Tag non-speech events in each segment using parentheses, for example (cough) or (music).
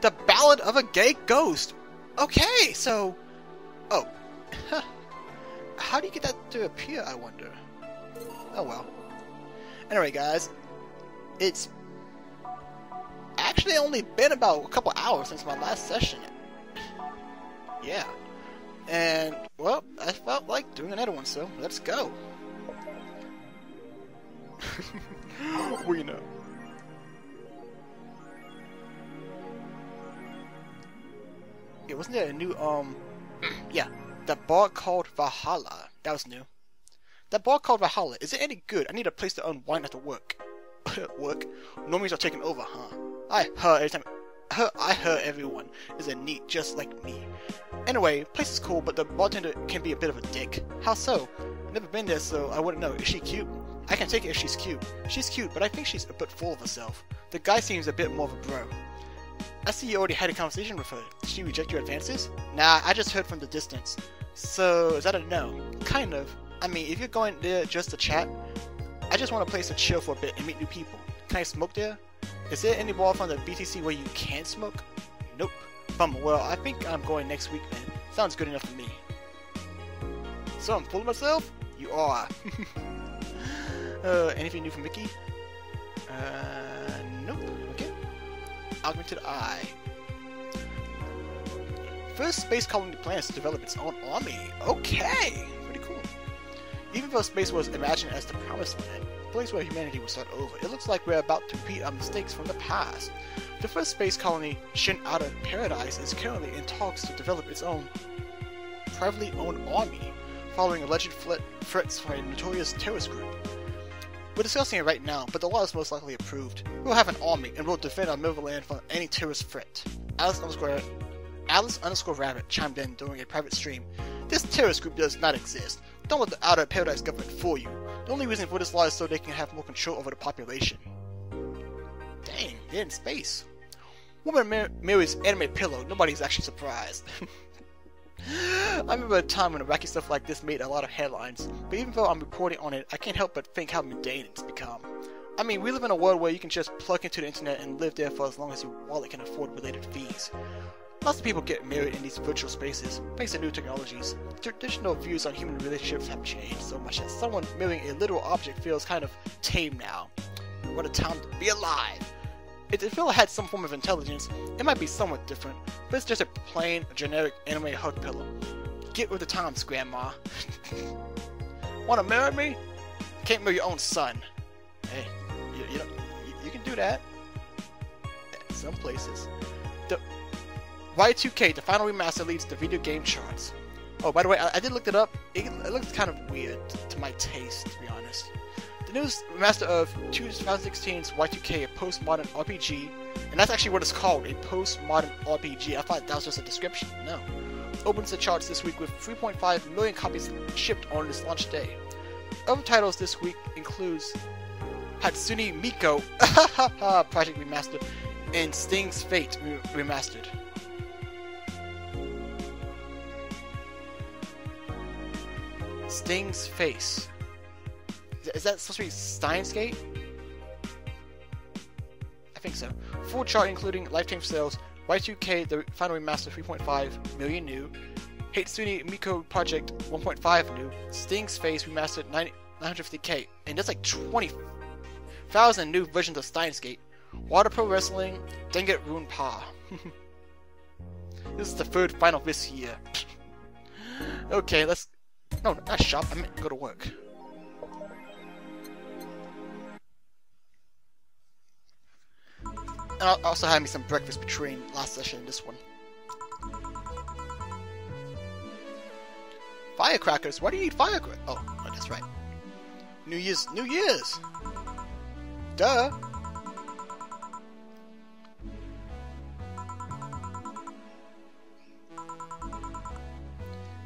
The Ballad of a Gay Ghost. Okay, so. Oh. How do you get that to appear, I wonder? Oh well. Anyway, guys, it's actually only been about a couple hours since my last session. Yeah. And, well, I felt like doing another one, so let's go. (laughs) we know. Yeah, wasn't there a new, um, yeah, the bar called Valhalla. That was new. That bar called Valhalla, is it any good? I need a place to unwind after work. (laughs) work? Normies are taking over, huh? I heard every time. I heard, I heard everyone is a neat just like me. Anyway, place is cool, but the bartender can be a bit of a dick. How so? Never been there, so I wouldn't know. Is she cute? I can take it if she's cute. She's cute, but I think she's a bit full of herself. The guy seems a bit more of a bro. I see you already had a conversation with her. Did she reject your advances? Nah, I just heard from the distance. So, is that a no? Kind of. I mean, if you're going there just to chat, I just want a place to chill for a bit and meet new people. Can I smoke there? Is there any bar from the BTC where you can't smoke? Nope. Well, I think I'm going next week then. Sounds good enough to me. So I'm of myself? You are. (laughs) uh, anything new from Mickey? Uh. Augmented Eye. First space colony plans to develop its own army. Okay! Pretty cool. Even though space was imagined as the promised land, the place where humanity will start over, it looks like we're about to repeat our mistakes from the past. The first space colony, Shin Paradise, is currently in talks to develop its own privately owned army, following alleged threats from a notorious terrorist group. We're discussing it right now, but the law is most likely approved. We'll have an army, and we'll defend our motherland from any terrorist threat. Alice underscore, Alice underscore Rabbit chimed in during a private stream. This terrorist group does not exist. Don't let the Outer Paradise government fool you. The only reason for this law is so they can have more control over the population. Dang, they're in space. Woman mar marries anime pillow. Nobody's actually surprised. (laughs) I remember a time when wacky stuff like this made a lot of headlines, but even though I'm reporting on it, I can't help but think how mundane it's become. I mean, we live in a world where you can just plug into the internet and live there for as long as your wallet can afford related fees. Lots of people get married in these virtual spaces, thanks to new technologies. Traditional views on human relationships have changed so much that someone marrying a literal object feels kind of tame now. What a time to be alive! If the fella had some form of intelligence, it might be somewhat different, but it's just a plain, generic anime hug pillow. Get with the times, Grandma. (laughs) Wanna marry me? Can't marry your own son. Hey, you, you, you, you can do that. At some places. The Y2K, the final remaster, leads the video game charts. Oh, by the way, I, I did look it up. It, it looks kind of weird to my taste, to be honest. The new remaster of 2016's Y2K, a postmodern RPG, and that's actually what it's called, a postmodern RPG. I thought that was just a description. No. Opens the charts this week with 3.5 million copies shipped on its launch day. Other titles this week includes Hatsune Miku (laughs) Project Remastered and Sting's Fate Remastered. Sting's Face. Is that supposed to be Steins Gate? I think so. Full chart including lifetime sales, Y2K, the final remaster 3.5 million new, Hatsune Miku Project 1.5 new, Sting's Face remastered 950k, and that's like 20,000 new versions of Steins Gate. Water Pro Wrestling, Denget Rune Pa. (laughs) this is the third final this year. (laughs) okay, let's. No, not shop, I meant go to work. And I also had me some breakfast between last session and this one. Firecrackers? Why do you eat firecrackers? Oh, oh, that's right. New Year's. New Year's! Duh!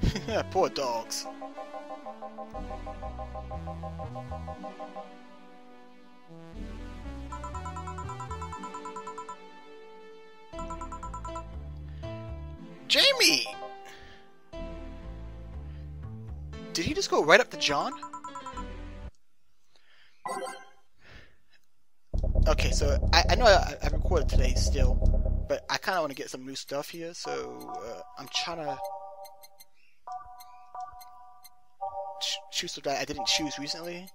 (laughs) Poor dogs. Jamie! Did he just go right up to John? Okay, so I, I know I, recorded today still, but I kind of want to get some new stuff here, so uh, I'm trying to choose stuff that I didn't choose recently.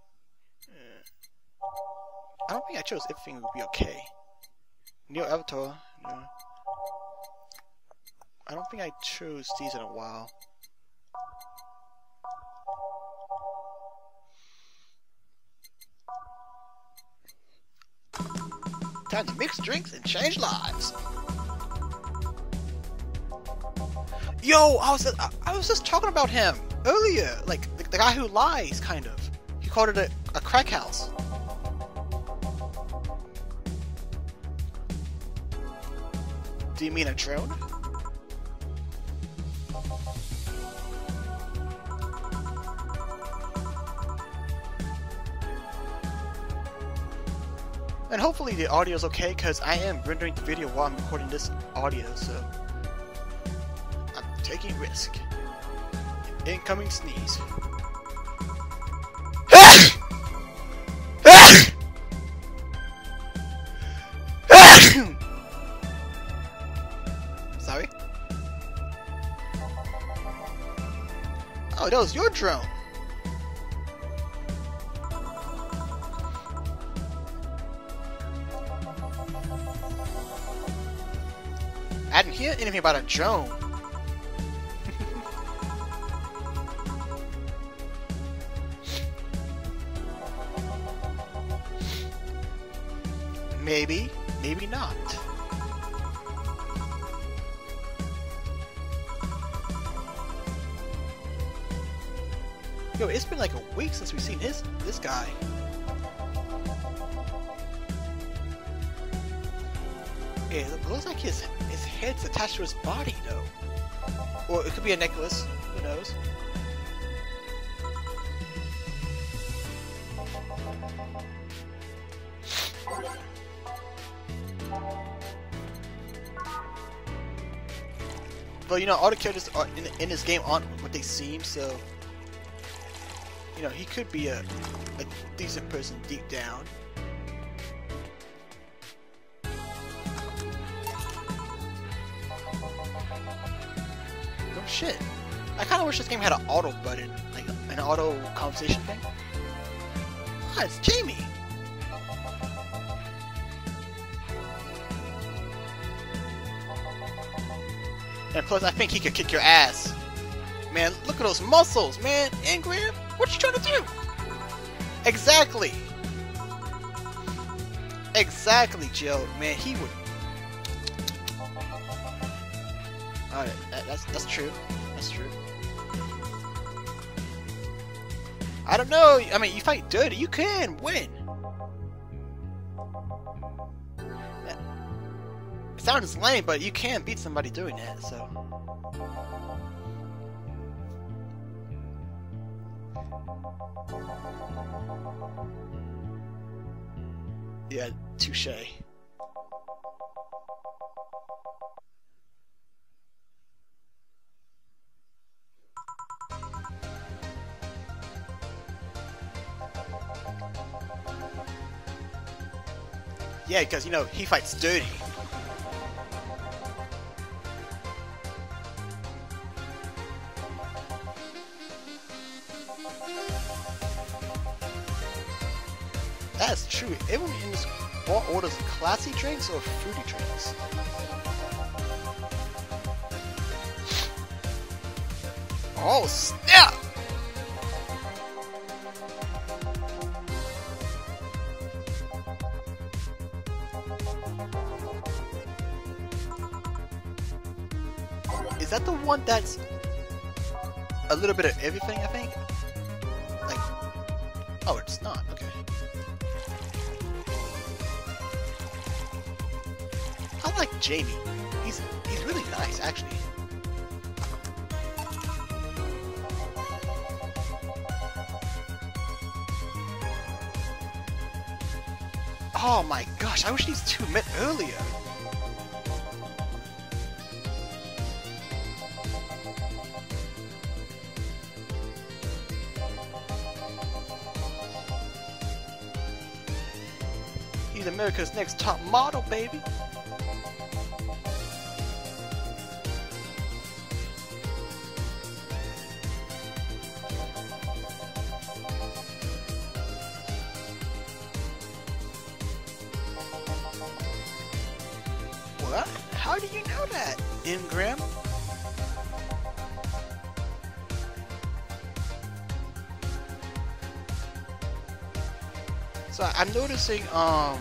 Uh, I don't think I chose everything would be okay. New Avatar, no. I don't think I chose these in a while. Time to mix drinks and change lives. Yo, I was I was just talking about him earlier. Like the, the guy who lies, kind of. He called it a, a crack house. Do you mean a drone? And hopefully the audio is okay, because I am rendering the video while I'm recording this audio, so... I'm taking risk. Incoming sneeze. (coughs) Sorry? Oh, that was your drone. Anything about a drone. His body though. Or it could be a necklace, who knows? But you know, all the characters are in, in this game aren't what they seem, so you know, he could be a, a decent person deep down. Shit. I kinda wish this game had an auto button, like an auto conversation thing. Ah, it's Jamie! And plus, I think he could kick your ass. Man, look at those muscles, man! Ingram, what you trying to do? Exactly! Exactly, Joe. Man, he would Alright, that's that's true. That's true. I don't know. I mean, you fight dirty, you can win. It sounds lame, but you can beat somebody doing that. So. Yeah, touche. Yeah, because, you know, he fights dirty. That's true. Everyone in this bar orders classy drinks or fruity drinks. Oh, snap! That the one that's a little bit of everything, I think? Like, oh, it's not, okay. I like Jamie. He's, he's really nice, actually. Oh my gosh, I wish these two met earlier. America's Next Top Model, baby! What? How do you know that, Ingram? So I'm noticing um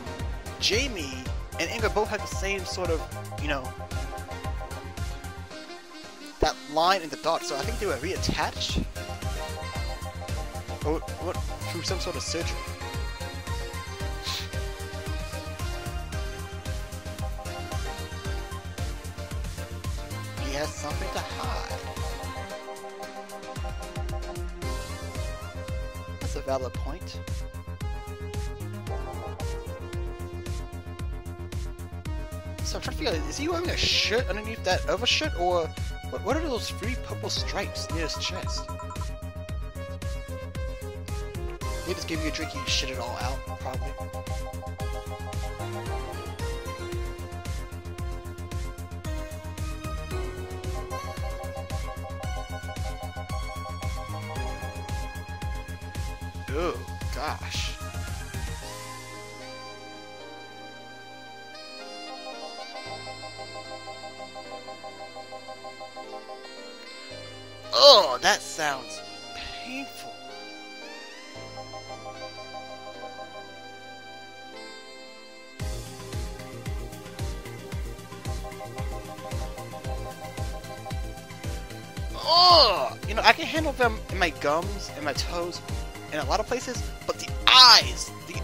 Jamie and Ingram both have the same sort of, you know, that line in the dot. So I think they were reattached, or what, through some sort of surgery. He has something to hide. That's a valid point. Out, is he wearing a shirt underneath that other shirt, or what, what are those three purple stripes near his chest? They just give you a drink, you shit it all out, probably. Gums and my toes in a lot of places, but the eyes, the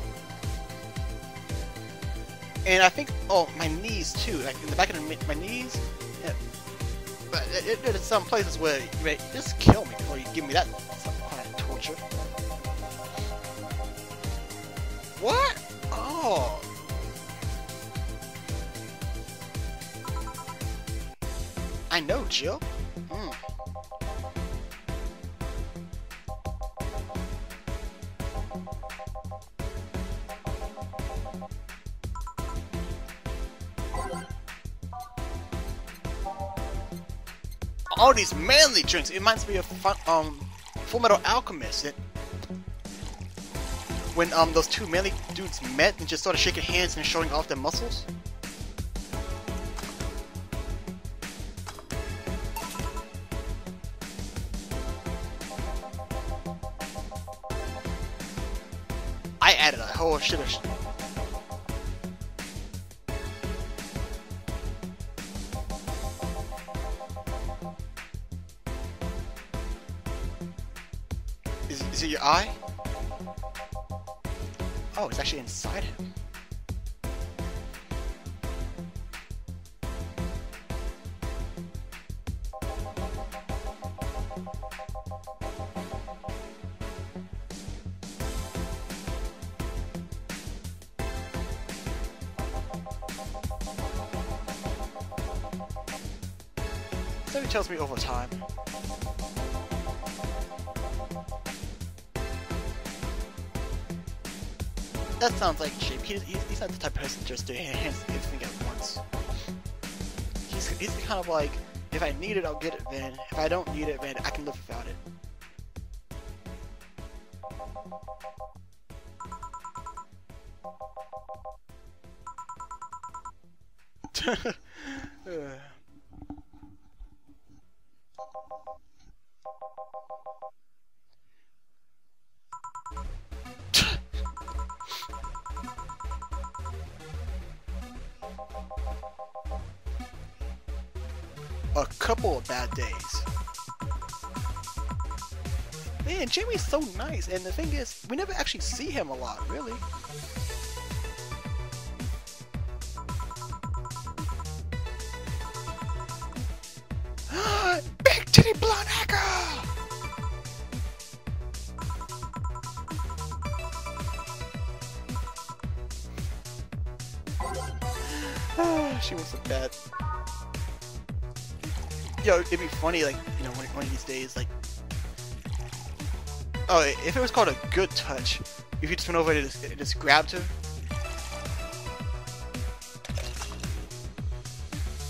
and I think oh my knees too, like in the back of the, my knees. But it, there's some places where you may just kill me before you give me that kind of torture. What? Oh. I know, Jill. All these manly drinks. It reminds me of fun, um, Full Metal Alchemist. It, when um those two manly dudes met and just started shaking hands and showing off their muscles. I added a whole shit of. So he tells me over time. That sounds like Chip. He's, he's, not the type of person to just do hands everything at once. He's, he's kind of like, if I need it, I'll get it then. If I don't need it, then I can live without so nice, and the thing is, we never actually see him a lot, really. (gasps) Big titty blonde hacker! (sighs) she was a bad yo, it'd be funny, like, you know, one of these days, like, oh, if it was called a good touch, if you just went over and just, just grabbed him.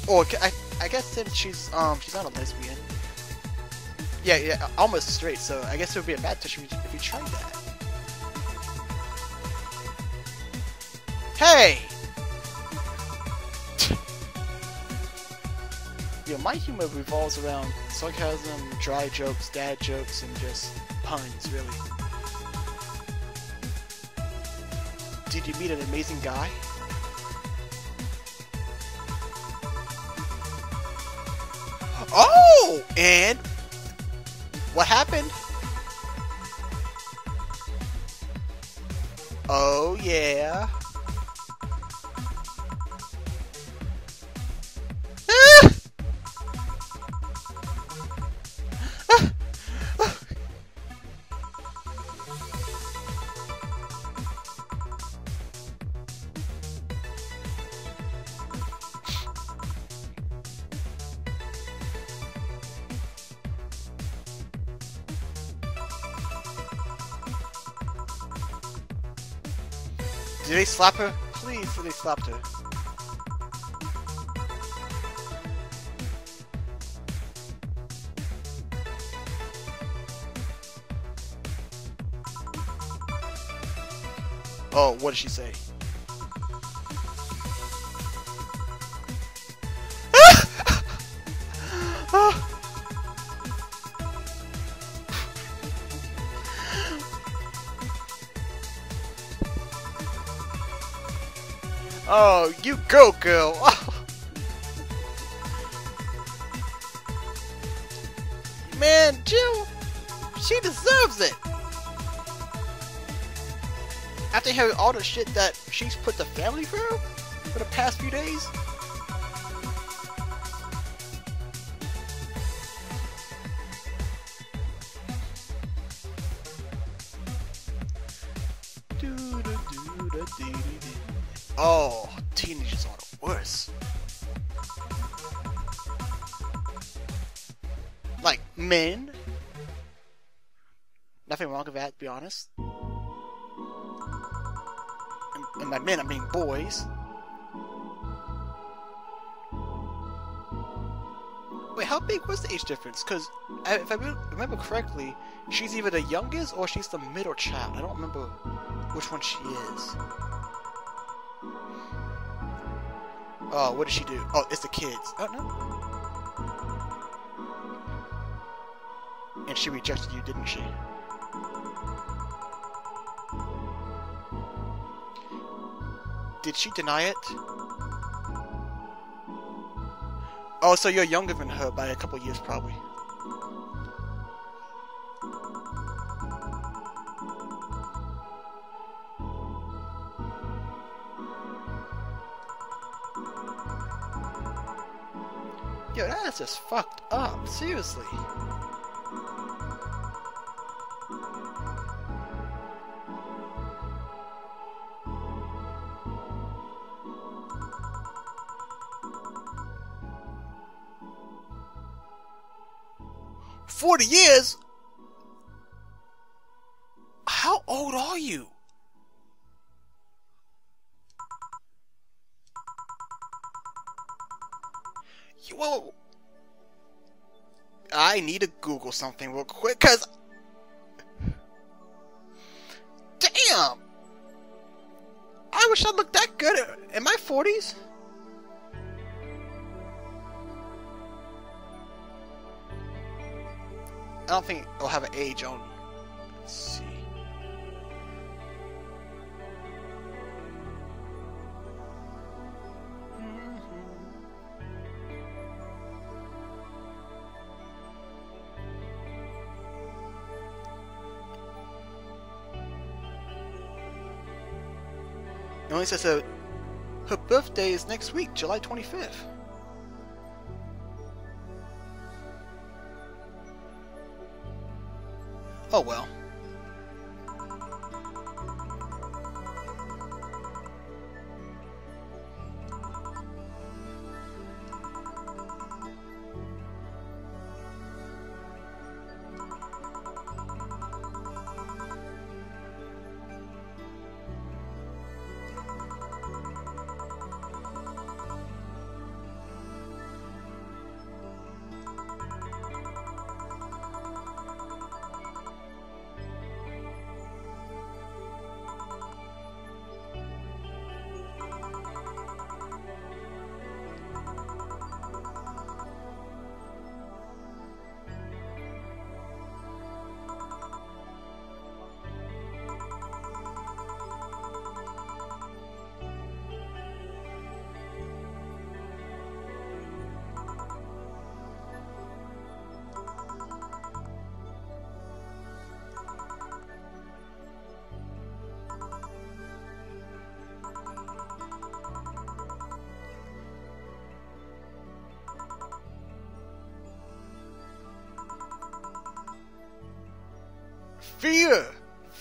Or, I, I guess since she's, um, she's not a lesbian. Yeah, yeah, almost straight, so I guess it would be a bad touch if you, if you tried that. Hey! (laughs) know, my humor revolves around sarcasm, dry jokes, dad jokes, and just really. Did you meet an amazing guy? Oh! And what happened? Oh, yeah. Slap her? Please, did slapped her? Oh, what did she say? Oh, you go, girl! (laughs) Man, Jill, she deserves it! After hearing all the shit that she's put the family through for the past few days? Honest. And, by men, I mean boys. Wait, how big was the age difference? Because if I remember correctly, she's either the youngest or she's the middle child. I don't remember which one she is. Oh, what did she do? Oh, it's the kids. Oh, no. And she rejected you, didn't she? Did she deny it? Oh, so you're younger than her by a couple years, probably. Yo, that's just fucked up. Seriously. Forty years? How old are you? Well, I need to Google something real quick, cause damn, I wish I looked that good in my forties. Don't think it'll have an age on. Let's see. It only says that her birthday is next week, July 25th. Oh well.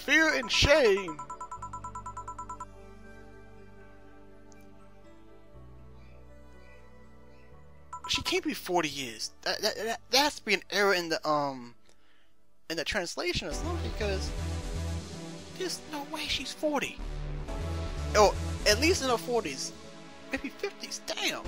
Fear and shame! She can't be 40 years. That, that, that, that has to be an error in the, um, in the translation or something, because there's no way she's 40. Or at least in her 40s. Maybe 50s. Damn!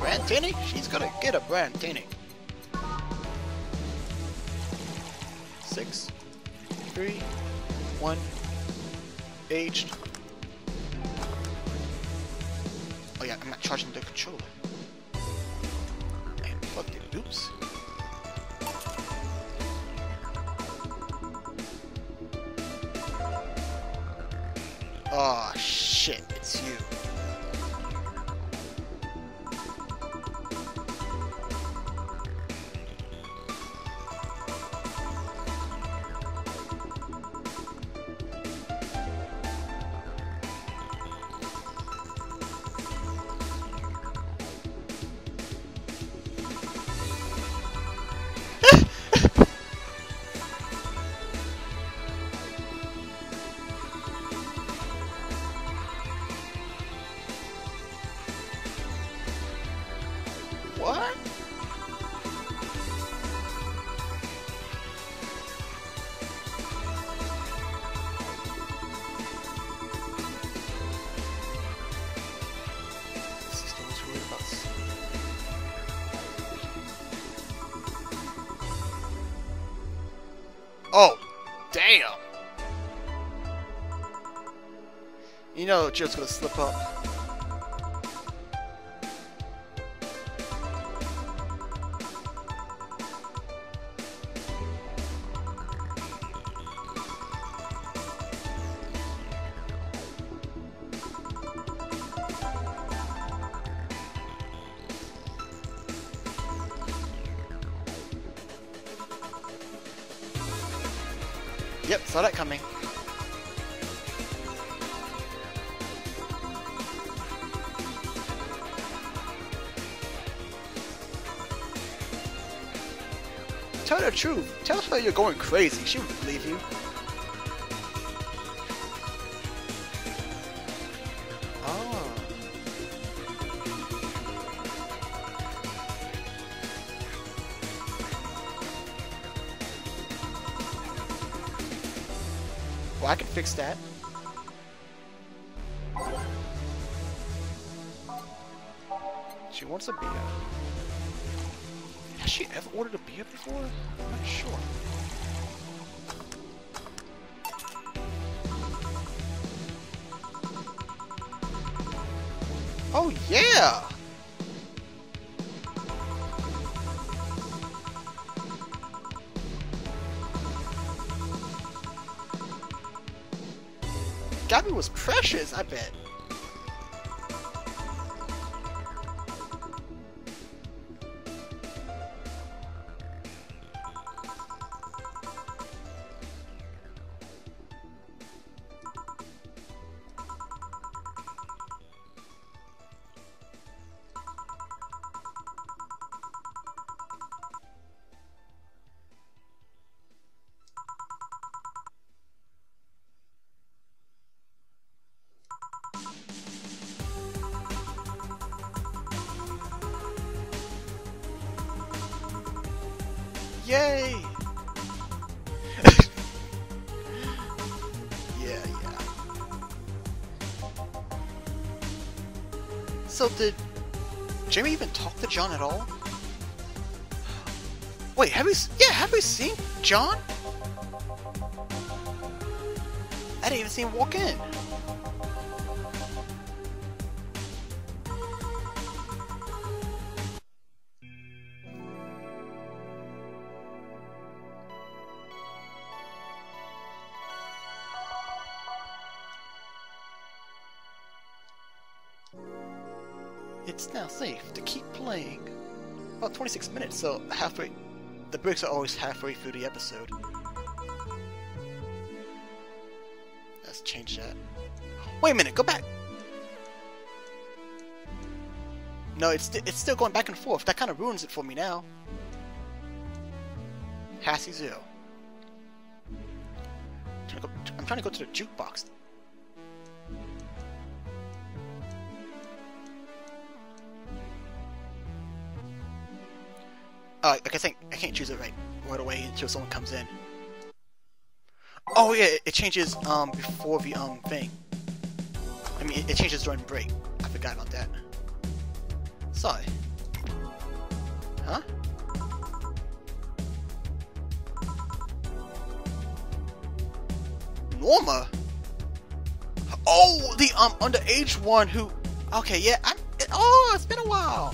A Brandtini? She's gonna get a Brandtini. Six, three, one, aged. Oh yeah, I'm not charging the controller. And in. Oops. Oh shit, it's you. What? Oh, damn! You know Joe's gonna slip up. Her you're going crazy. She would believe you. Oh. Well, I can fix that. She wants a beer. Has she ever ordered a beer before? I'm not sure. Oh yeah! Gabby was precious, I bet. John? I didn't even see him walk in. It's now safe to keep playing. About 26 minutes, so halfway. The breaks are always halfway through the episode. Let's change that. Wait a minute, go back! No, it's it's still going back and forth. That kind of ruins it for me now. Hassy Zero. I'm trying to go to the jukebox. Uh, I guess I, I can't choose it right right away until someone comes in. Oh yeah, it changes um before the um thing. I mean, it, it changes during break. I forgot about that. Sorry. Huh? Norma? Oh, the um underage one who. Okay, yeah. I'm. It, oh, it's been a while.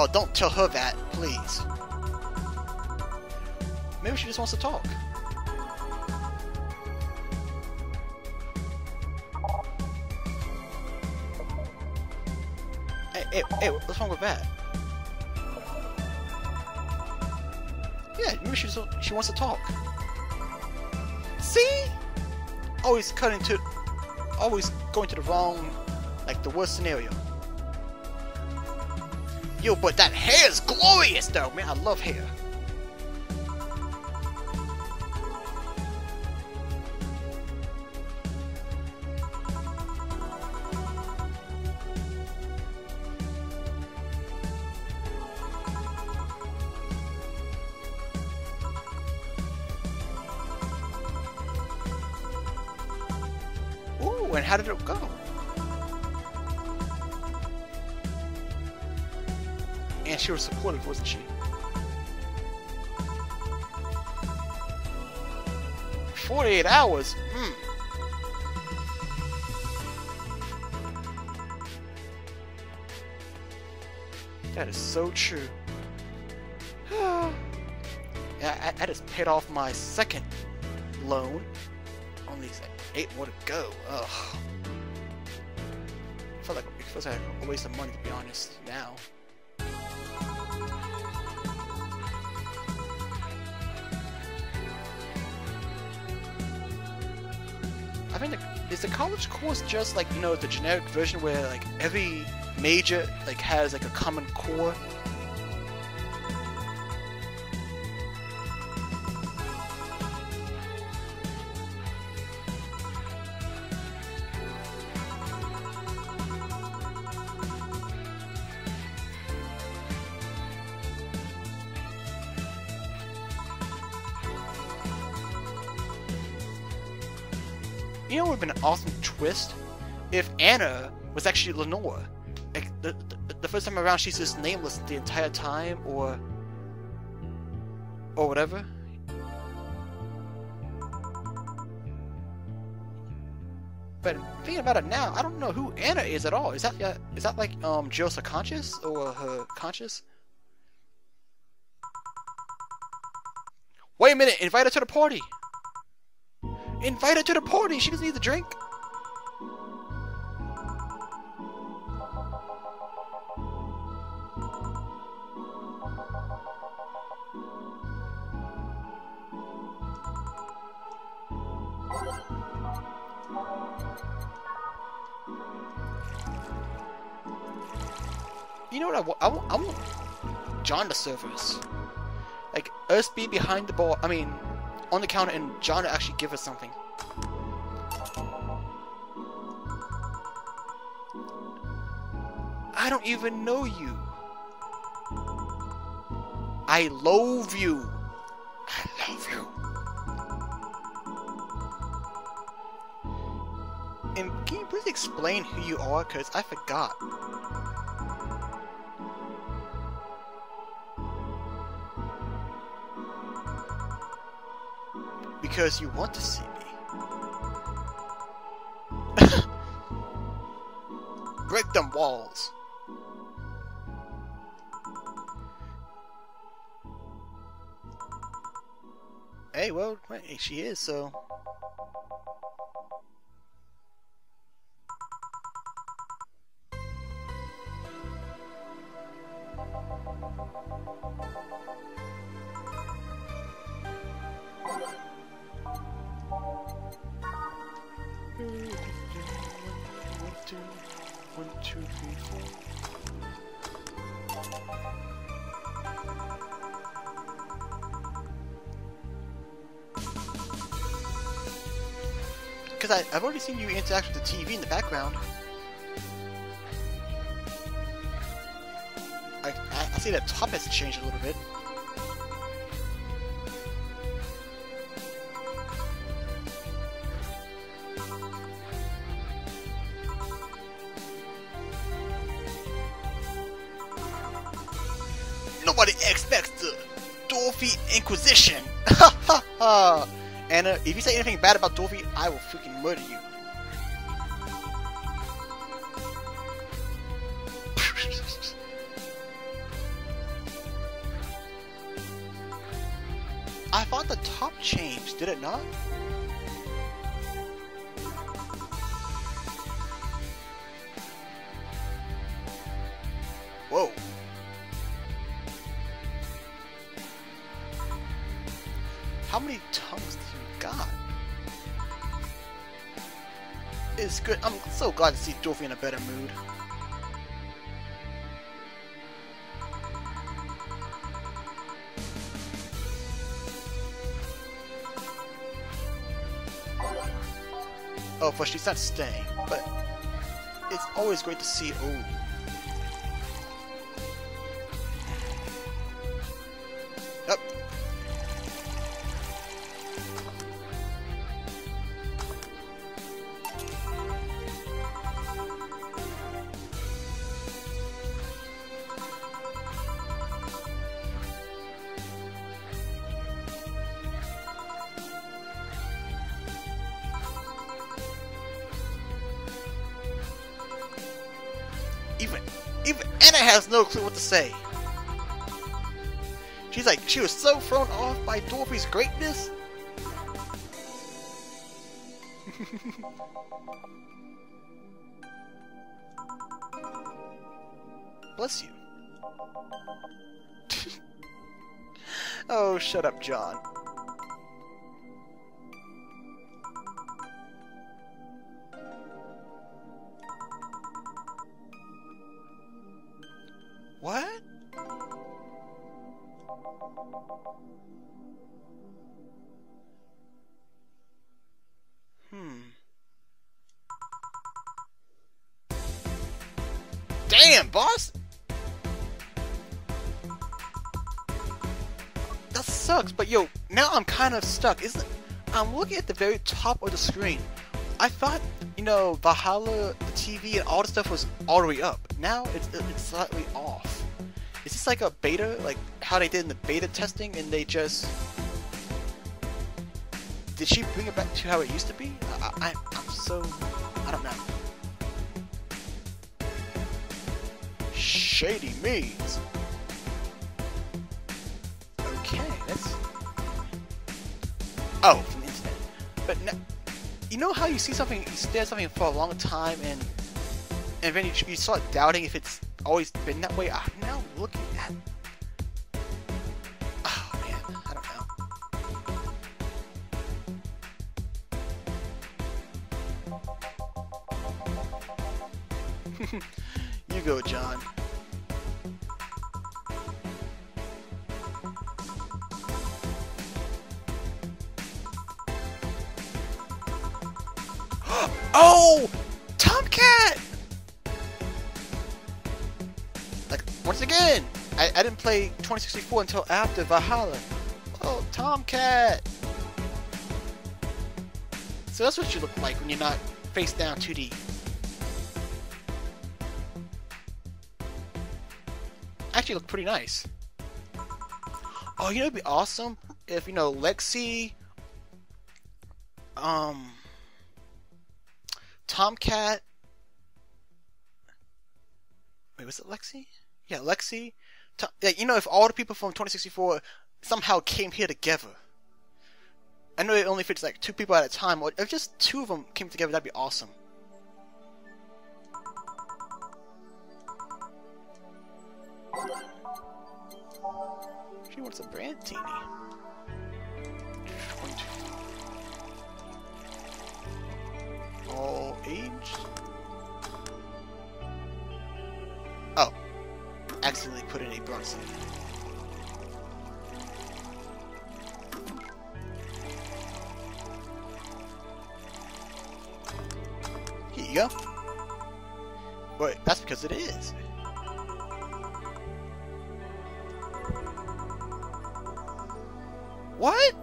Oh, don't tell her that, please. Maybe she just wants to talk. Hey, hey, hey, what's wrong with that? Yeah, maybe she just, she wants to talk. See? Always cutting to, always going to the wrong, like the worst scenario. Yo, but that hair is glorious though, man. I love hair. Supportive, wasn't she? Forty-eight hours? Hmm. That is so true. (sighs) yeah, I, I just paid off my second loan. Only eight more to go. Ugh. I feel like feels like a waste of money to be honest now. I mean, is the college course just like you know the generic version where like every major like has like a common core? Twist if Anna was actually Lenore. Like the, the, the first time around, she's just nameless the entire time, or or whatever. But thinking about it now, I don't know who Anna is at all. Is that uh, is that like um Jill's conscious or her conscious? Wait a minute! Invite her to the party. Invite her to the party. She doesn't need the drink. I want? I want, I want John to serve. Like, us be behind the ball, I mean, on the counter and John to actually give us something. I don't even know you. I love you. I love you. And can you please explain who you are? Because I forgot. Because you want to see me. (laughs) Break them walls. Hey, well, she is, so... already seen you interact with the TV in the background. I, I, I see the top has changed a little bit. Nobody expects the Dorothy Inquisition! (laughs) Ha ha ha! Anna, if you say anything bad about Dorothy, I will freaking murder you. Not? Whoa. How many tongues do you got? It's good. I'm so glad to see Dorothy in a better mood. But she's not staying. But it's always great to see. Oh. Anna has no clue what to say. She's like she was so thrown off by Dorothy's greatness. (laughs) Bless you. (laughs) oh, shut up, John. Kind of stuck. Isn't I'm looking at the very top of the screen. I thought, you know, Valhalla, the TV, and all the stuff was all the way up. Now it's it's slightly off. Is this like a beta, like how they did in the beta testing, and they just did she bring it back to how it used to be? I, I I'm so I don't know. Shady means. Okay, that's. Oh, from the internet. But you know how you see something, you stare at something for a long time, and and then you, you start doubting if it's always been that way. 2064 until after Valhalla. Oh, Tomcat! So that's what you look like when you're not face down 2D. Actually look pretty nice. Oh, you know it'd be awesome if, you know, Lexi, um, Tomcat. Wait, was it Lexi? Yeah, Lexi. Yeah, you know, if all the people from 2064 somehow came here together. I know it only fits like two people at a time, or if just two of them came together, that'd be awesome. She wants a Brandtini. 22. All age. Accidentally put in a bronze. Here you go. But that's because it is. What?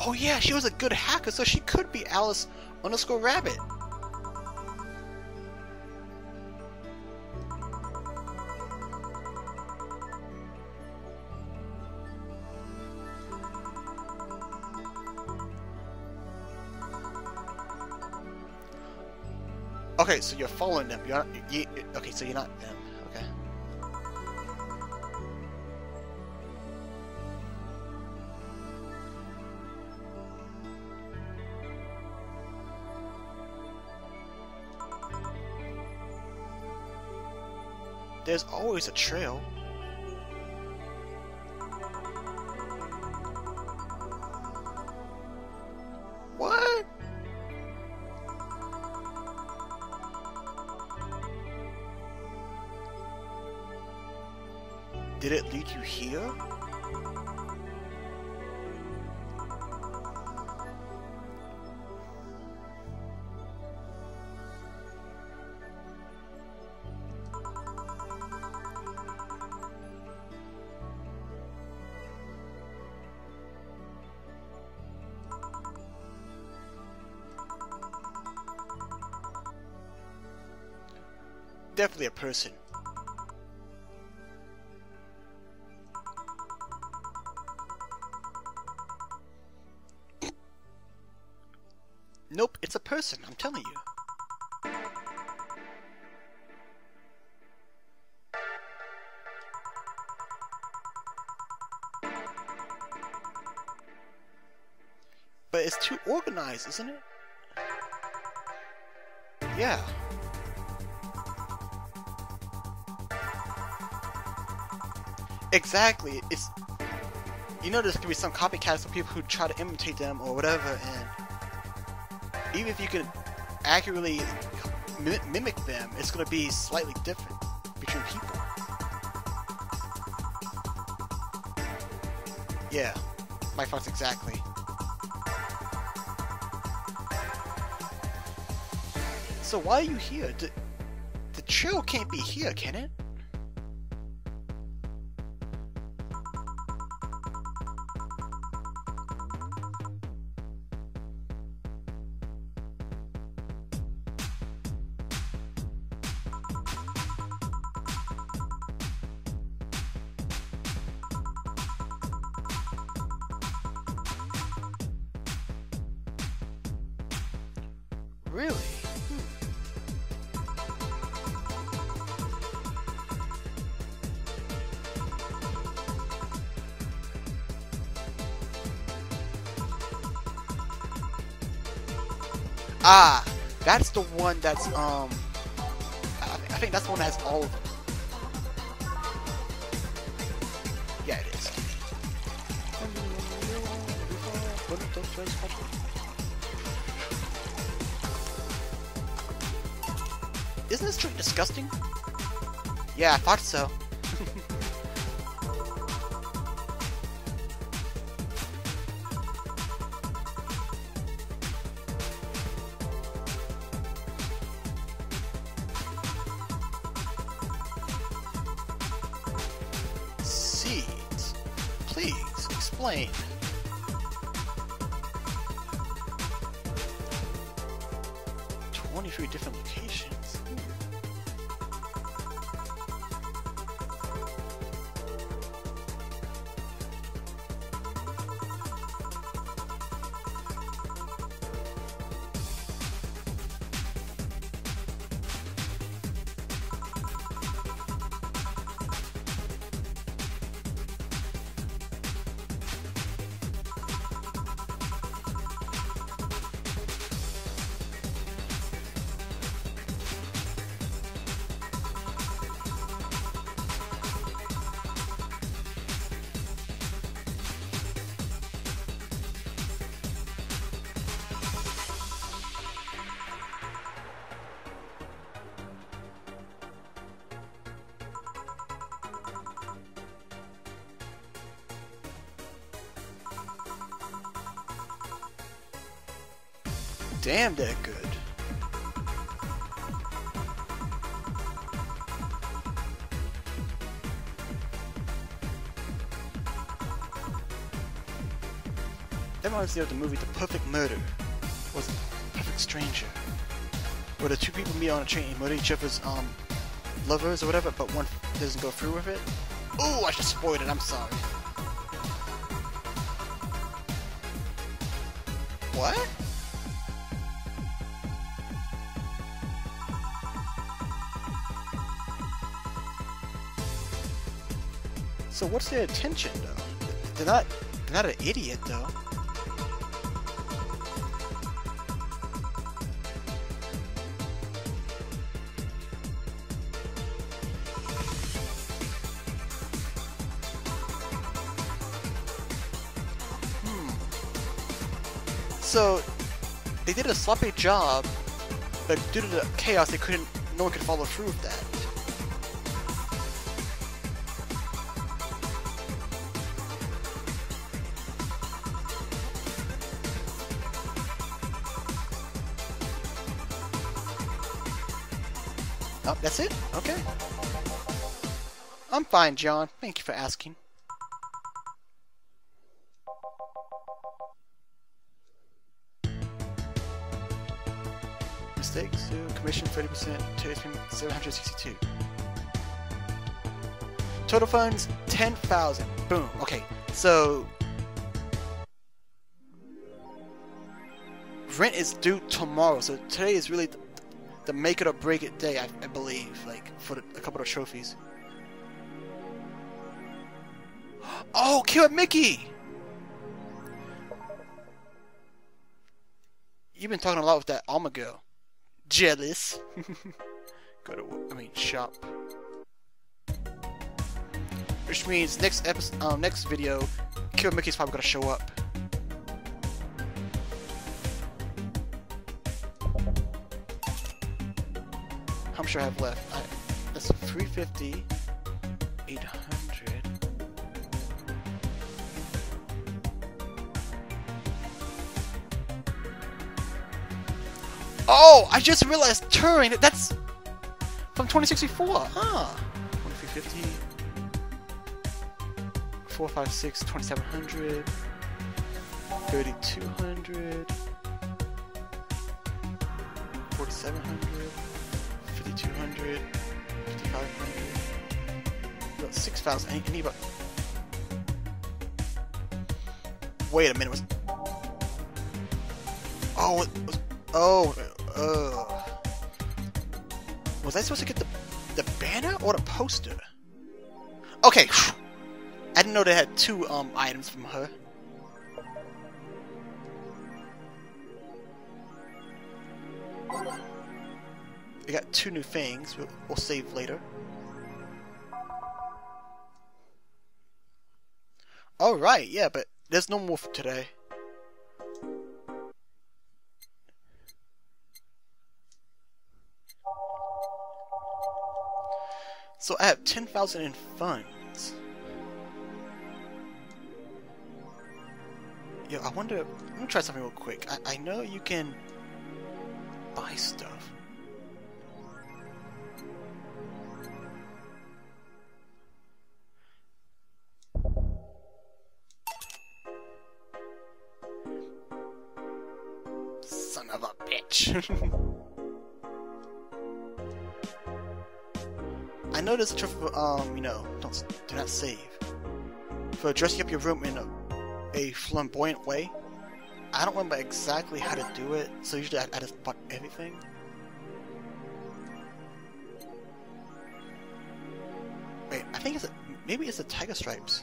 Oh yeah, she was a good hacker, so she could be Alice underscore Rabbit. Okay, so you're following them. You're not. You, okay, so you're not them. Okay. There's always a trail. Did it lead you here? Definitely a person. Person, I'm telling you. But it's too organized, isn't it? Yeah. Exactly. It's you know there's gonna be some copycats of people who try to imitate them or whatever, and even if you can accurately mi- mimic them, it's gonna be slightly different between people. Yeah, my thoughts exactly. So why are you here? The, the trail can't be here, can it? Really? Ah, that's the one that's um. I, I think that's the one that has all of them. Disgusting? Yeah, I thought so. Damn, they're good. That reminds me of the movie The Perfect Murder. Was Perfect Stranger. Where the two people meet on a train and murder each other's um lovers or whatever, but one doesn't go through with it. Ooh, I just spoiled it, I'm sorry. What? So what's their intention though? They're not they're not an idiot though. Hmm. So they did a sloppy job, but due to the chaos, they couldn't. No one could follow through with that. I'm fine, John. Thank you for asking. Mistakes, commission 30%, total payment 762. Total funds 10,000. Boom. Okay, so rent is due tomorrow, so today is really the, the make it or break it day, I, I believe, like for the, a couple of trophies. Oh, Kira Miki! You've been talking a lot with that Alma girl. Jealous. (laughs) Go to, I mean, shop. Which means next episode, um, next video, Kira Miki's probably gonna show up. How much do I have left? I, that's 350, Oh, I just realized Turing, that's from 2064. Ah, 2350, 456, 2700, 3200, 4700, 5200, 5500, about 6000. I need about. Wait a minute, was. Oh, it was. Oh, uh. Was I supposed to get the the banner or the poster? Okay. I didn't know they had two um items from her. We got two new things. We'll, we'll save later. Alright, yeah, but there's no more for today. So I have 10,000 in funds. Yo, I wonder... Let me try something real quick. I, I know you can buy stuff. Son of a bitch. (laughs) know there's a trick for, um, you know, don't, do not save. For dressing up your room in a, a flamboyant way. I don't remember exactly how to do it, so usually I, I just bought everything. Wait, I think it's a, maybe it's the tiger stripes.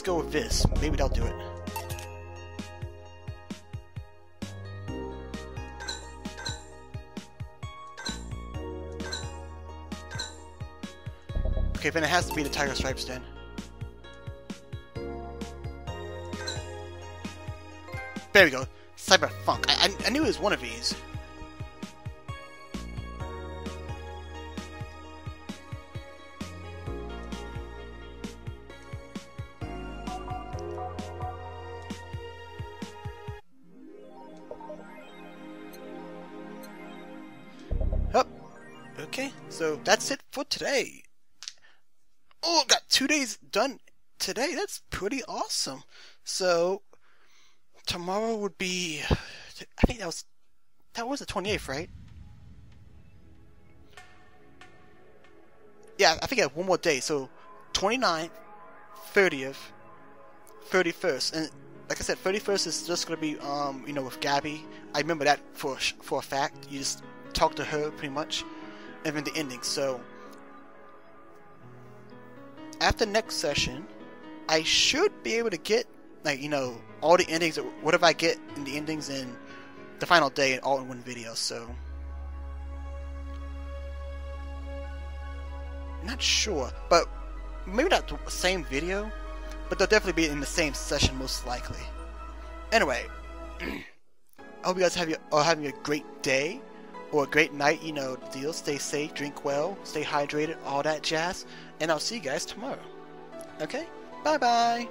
let's go with this. Maybe that'll do it. Okay, then it has to be the Tiger Stripes then. There we go. Cyberfunk. I, I, I knew it was one of these. Today. Oh, got two days done today. That's pretty awesome. So tomorrow would be. I think that was that was the twenty eighth, right? Yeah, I think I have one more day. So 29th, 30th, 31st, and like I said, 31st is just gonna be um you know with Gabby. I remember that for for a fact. You just talk to her pretty much, and then the ending. So after next session, I should be able to get like you know all the endings, What if I get in the endings in the final day, all in one video. So not sure, but maybe not the same video, but they'll definitely be in the same session most likely. Anyway, (clears throat) I hope you guys have your, are having a great day or a great night. You know deal. Stay safe, drink well, stay hydrated, all that jazz. And I'll see you guys tomorrow. Okay? Bye bye.